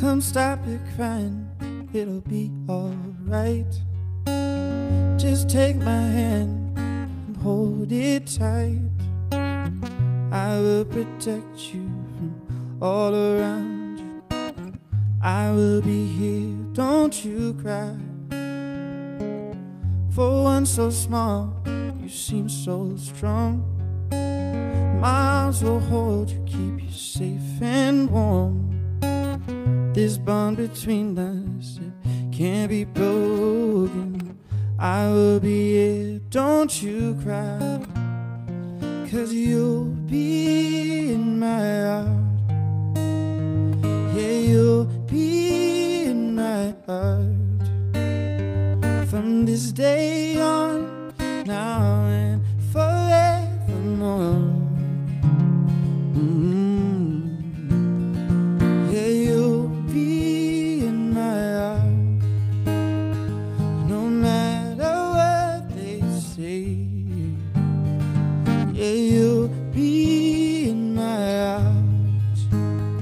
don't stop your crying, it'll be alright. Just take my hand and hold it tight. I will protect you from all around you. I will be here, don't you cry. For one so small, you seem so strong. My arms will hold you, keep you safe and warm. This bond between us it can't be broken. I will be here, don't you cry. Cause you'll be in my heart. Yeah, you'll be in my heart. From this day on, You'll be in my arms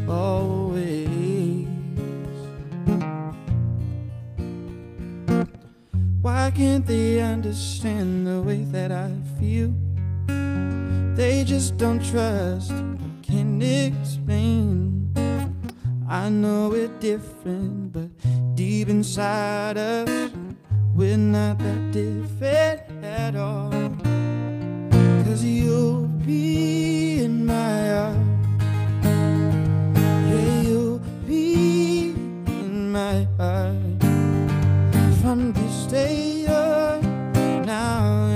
always. Why can't they understand the way that I feel? They just don't trust, can't explain. I know we're different, but deep inside us, we're not that different at all. Cause you'll be in my heart. Yeah, you'll be in my heart. From this day on, now